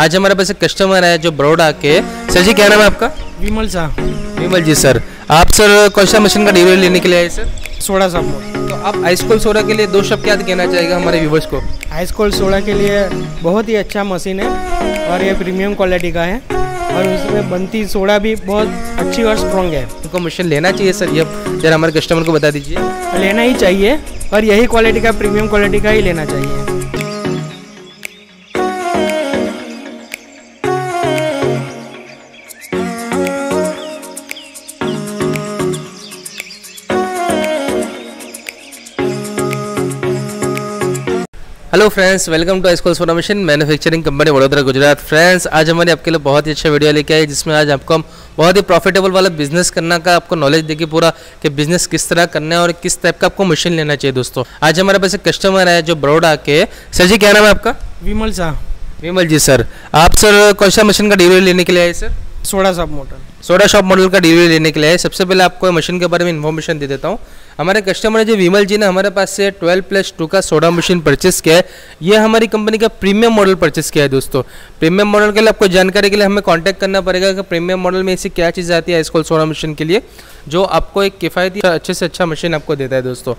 आज हमारे पास एक कस्टमर है जो बड़ोड़ा के। सर जी क्या नाम है आपका? विमल शाह विमल जी सर आप सर सा मशीन का डिलीवरी लेने के लिए आए सर सोडा मोड तो आप आइसकोल सोडा के लिए दो शब्द क्या कहना चाहेगा हमारे व्यूवर्स को? आइस कोल्ड सोडा के लिए बहुत ही अच्छा मशीन है और ये प्रीमियम क्वालिटी का है और उसमें बनती सोडा भी बहुत अच्छी और स्ट्रॉन्ग है। उनको मशीन लेना चाहिए सर ये जरा हमारे कस्टमर को बता दीजिए। लेना ही चाहिए और यही क्वालिटी का प्रीमियम क्वालिटी का ही लेना चाहिए। Hello friends welcome to ice cool soda machine manufacturing company Vadodara Gujarat. Friends आज हमारे आपके लिए बहुत ही अच्छा वीडियो लेके आए जिसमें आज आपको हम बहुत ही प्रॉफिटेबल वाला बिज़नेस करना का आपको नॉलेज देगी पूरा कि बिज़नेस किस तरह करना है और किस टाइप का आपको मशीन लेना चाहिए दोस्तों. आज हमारे पास एक कस्टमर है जो बड़ोड़ा के सर जी क्या नाम है आपका? विमल शाह विमल जी सर आप सर कौन सा मशीन का डिलीवरी लेने के लिए आए sir soda shop model. Soda shop model का डिलीवरी लेने के लिए आए. सबसे पहले आपको मशीन के बारे में इन्फॉर्मेशन दे देता हूँ. हमारे कस्टमर जो विमल जी ने हमारे पास से 12 प्लस टू का सोडा मशीन परचेस किया है। ये हमारी कंपनी का प्रीमियम मॉडल परचेस किया है दोस्तों। प्रीमियम मॉडल के लिए आपको जानकारी के लिए हमें कॉन्टैक्ट करना पड़ेगा कि प्रीमियम मॉडल में ऐसी क्या चीज़ आती है इसको सोडा मशीन के लिए, जो आपको एक किफ़ायती अच्छे से अच्छा मशीन आपको देता है दोस्तों।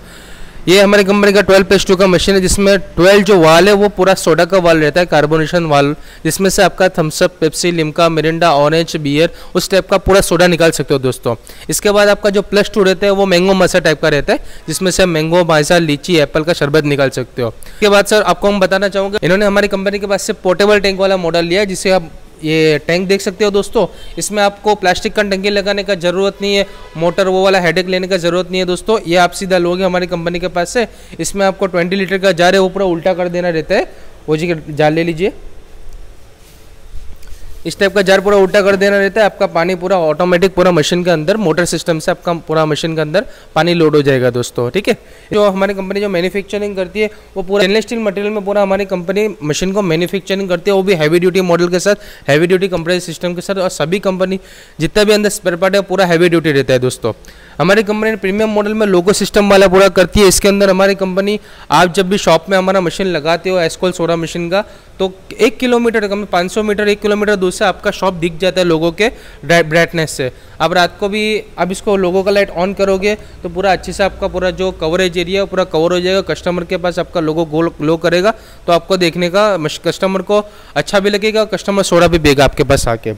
ये हमारी कंपनी का 12 प्लस टू का मशीन है, जिसमें 12 जो वाल है, वो पूरा सोडा का वाल रहता है कार्बोनेशन वाल जिसमें से आपका Thums Up Pepsi Limca Mirinda orange beer उस टाइप का पूरा सोडा निकाल सकते हो दोस्तों। इसके बाद आपका जो प्लस टू रहता है, वो मैंगो मसा टाइप का रहता है, जिसमें से मैंगो माइजा लीची एप्पल का शरबत निकाल सकते हो। इसके बाद सर आपको हम बताना चाहूँगा, इन्होंने हमारी कंपनी के पास से पोर्टेबल टैंक वाला मॉडल लिया जिसे आप ये टैंक देख सकते हो दोस्तों। इसमें आपको प्लास्टिक का टंकी लगाने का ज़रूरत नहीं है मोटर वो वाला हेडेक लेने का ज़रूरत नहीं है दोस्तों। ये आप सीधा लोगे हमारी कंपनी के पास से। इसमें आपको 20 लीटर का जार है ऊपर उल्टा कर देना रहता है। वो जी जार ले लीजिए। इस टाइप का जार पूरा उल्टा कर देना रहता है, आपका पानी पूरा ऑटोमेटिक पूरा मशीन के अंदर मोटर सिस्टम से आपका पूरा मशीन के अंदर पानी लोड हो जाएगा दोस्तों, ठीक है? जो हमारी कंपनी जो मैन्युफैक्चरिंग करती है, वो पूरा स्टेनलेस स्टील मटेरियल में पूरा हमारी कंपनी मशीन को मैन्युफैक्चरिंग करती है, वो भी हैवी ड्यूटी मॉडल के साथ हैवी ड्यूटी कंप्रेसर सिस्टम के साथ और सभी कंपनी जितना भी अंदर स्पेयर पार्ट है पूरा हैवी ड्यूटी रहता है दोस्तों। हमारी कंपनी प्रीमियम मॉडल में लोगो सिस्टम वाला पूरा करती है इसके अंदर हमारी कंपनी आप जब भी शॉप में हमारा मशीन लगाते हो एस्कोल सोडा मशीन का तो एक किलोमीटर कम पाँच सौ मीटर, एक किलोमीटर दूर से आपका शॉप दिख जाता है लोगों के ब्राइटनेस से। अब रात को भी, अब इसको लोगों का लाइट ऑन करोगे तो पूरा अच्छे से आपका पूरा जो कवरेज एरिया पूरा कवर हो जाएगा। कस्टमर के पास आपका लोगो गोल ग्लो करेगा तो आपको देखने का कस्टमर को अच्छा भी लगेगा कस्टमर सोडा भी देगा आपके पास आके।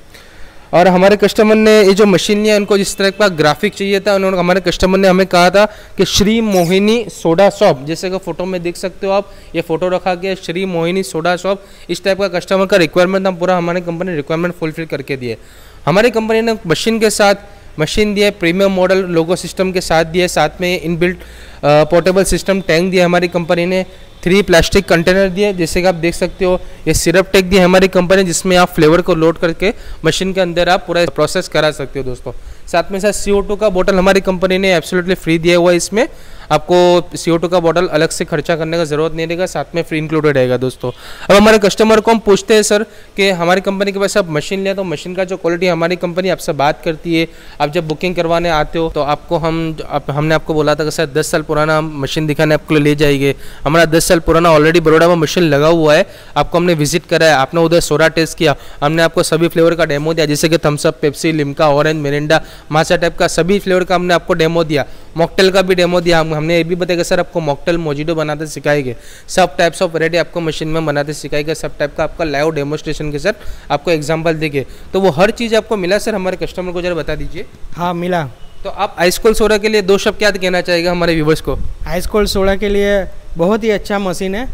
और हमारे कस्टमर ने ये जो मशीन लिया उनको जिस तरह का ग्राफिक चाहिए था, उन्होंने, हमारे कस्टमर ने हमें कहा था कि श्री मोहिनी सोडा शॉप जैसे कि फ़ोटो में देख सकते हो आप, ये फ़ोटो रखा गया श्री मोहिनी सोडा शॉप इस टाइप का कस्टमर का रिक्वायरमेंट हम पूरा हमारी कंपनी रिक्वायरमेंट फुलफिल करके दिए। हमारी कंपनी ने मशीन के साथ मशीन दिए प्रीमियम मॉडल लोगो सिस्टम के साथ दिए साथ में इनबिल्ट पोर्टेबल सिस्टम टैंक दिया हमारी कंपनी ने। थ्री प्लास्टिक कंटेनर दिए जैसे कि आप देख सकते हो ये सिरप टेक दी हमारी कंपनी जिसमें आप फ्लेवर को लोड करके मशीन के अंदर आप पूरा प्रोसेस करा सकते हो दोस्तों। साथ में साथ सी का बोतल हमारी कंपनी ने एब्सोल्युटली फ्री दिया हुआ है इसमें। आपको सी का बॉटल अलग से खर्चा करने का ज़रूरत नहीं रहेगा साथ में फ्री इंक्लूडेड रहेगा दोस्तों। अब हमारे कस्टमर को हम पूछते हैं सर कि हमारी कंपनी के पास आप मशीन लिया तो मशीन का जो क्वालिटी हमारी कंपनी आपसे बात करती है आप जब बुकिंग करवाने आते हो तो आपको हम आप, हमने आपको बोला था कि सर दस साल पुराना मशीन दिखाने आपको ले जाएँगे हमारा दस साल पुराना ऑलरेडी बड़ोड़ा में मशीन लगा हुआ है। आपको हमने विज़िट करा है। आपने उधर सोडा टेस्ट किया। हमने आपको सभी फ्लेवर का डेमो दिया। जैसे कि Thums Up Pepsi Limca orange Mirinda Maaza type का सभी फ्लेवर का हमने आपको डेमो दिया। मॉकटेल का भी डेमो दिया। हम हमने ये भी बताया सर आपको मॉकटेल मोजिडो बनाते सिखाएँगे। सब टाइप्स ऑफ़ वैरायटी आपको मशीन में बनाते सिखाएँगे। सब टाइप का आपका लाइव डेमोस्ट्रेशन के सर आपको एग्ज़ाम्पल देंगे। तो वो हर चीज़ आपको मिला सर हमारे कस्टमर को जरा बता दीजिए। हाँ मिला। तो आप आइसकोल सोडा के लिए दो शब्द क्या कहना चाहेगा हमारे व्यूवर्स को? आइस कोल्ड सोडा के लिए बहुत ही अच्छा मशीन है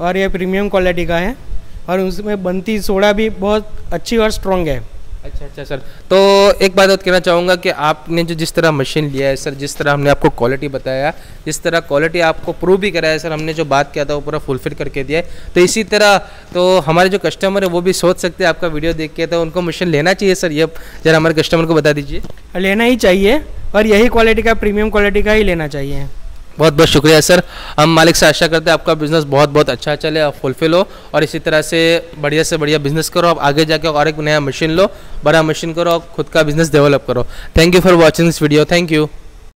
और ये प्रीमियम क्वालिटी का है और उसमें बनती सोडा भी बहुत अच्छी और स्ट्रॉन्ग है। अच्छा अच्छा सर। तो एक बात और कहना चाहूँगा कि आपने जो जिस तरह मशीन लिया है सर जिस तरह हमने आपको क्वालिटी बताया जिस तरह क्वालिटी आपको प्रूव भी कराया सर हमने जो बात किया था वो पूरा फुलफिल करके दिया है। तो इसी तरह तो हमारे जो कस्टमर है वो भी सोच सकते हैं आपका वीडियो देख के तो उनको मशीन लेना चाहिए सर ये जरा हमारे कस्टमर को बता दीजिए। लेना ही चाहिए और यही क्वालिटी का प्रीमियम क्वालिटी का ही लेना चाहिए। बहुत बहुत शुक्रिया सर। हम मालिक से आशा करते हैं आपका बिज़नेस बहुत बहुत अच्छा चले और फुलफिल हो और इसी तरह से बढ़िया से बढ़िया बिज़नेस करो, आप आगे जाके और एक नया मशीन लो, बड़ा मशीन करो और खुद का बिज़नेस डेवलप करो। Thank you for watching this video thank you